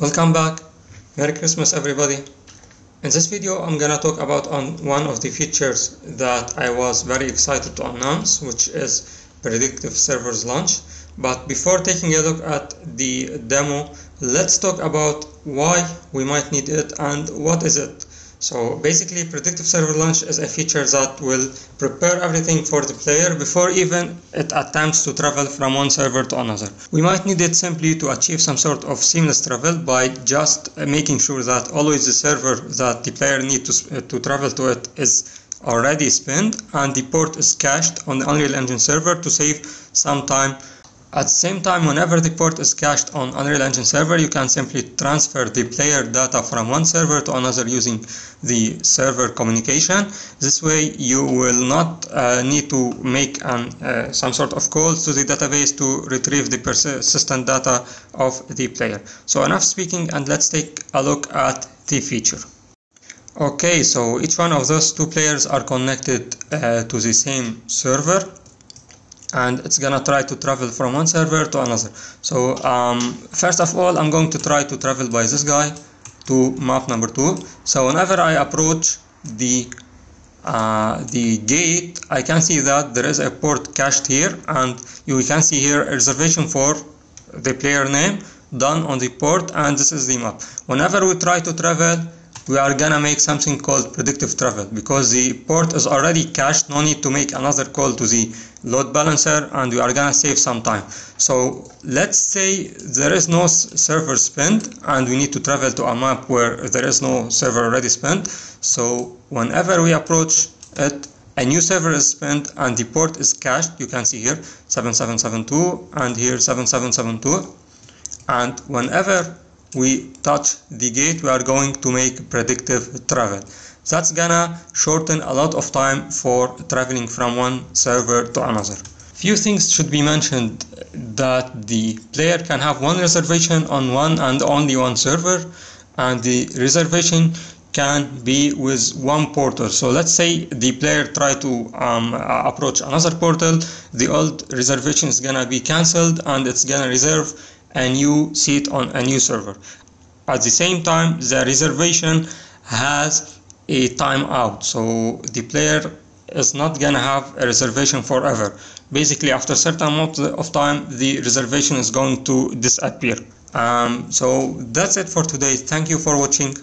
Welcome back. Merry Christmas everybody. In this video I'm gonna talk about on one of the features that I was very excited to announce which is predictive servers launch. But before taking a look at the demo let's talk about why we might need it and what is it. So basically predictive server launch is a feature that will prepare everything for the player before even it attempts to travel from one server to another. We might need it simply to achieve some sort of seamless travel by just uh, making sure that always the server that the player needs to, uh, to travel to it is already spent and the port is cached on the Unreal Engine server to save some time at the same time, whenever the port is cached on Unreal Engine server, you can simply transfer the player data from one server to another using the server communication. This way, you will not uh, need to make an, uh, some sort of call to the database to retrieve the persistent data of the player. So enough speaking and let's take a look at the feature. Okay, so each one of those two players are connected uh, to the same server and it's gonna try to travel from one server to another. So um, first of all I'm going to try to travel by this guy to map number two. So whenever I approach the uh, the gate I can see that there is a port cached here and you can see here reservation for the player name done on the port and this is the map. Whenever we try to travel we are gonna make something called predictive travel because the port is already cached no need to make another call to the load balancer and we are gonna save some time. So let's say there is no server spent and we need to travel to a map where there is no server already spent. So whenever we approach it a new server is spent and the port is cached you can see here 7772 and here 7772 and whenever we touch the gate we are going to make predictive travel. That's gonna shorten a lot of time for traveling from one server to another. Few things should be mentioned that the player can have one reservation on one and only one server and the reservation can be with one portal. So let's say the player try to um, approach another portal the old reservation is gonna be cancelled and it's gonna reserve a new seat on a new server. At the same time, the reservation has a timeout, so the player is not gonna have a reservation forever. Basically, after a certain amount of time, the reservation is going to disappear. Um, so that's it for today. Thank you for watching.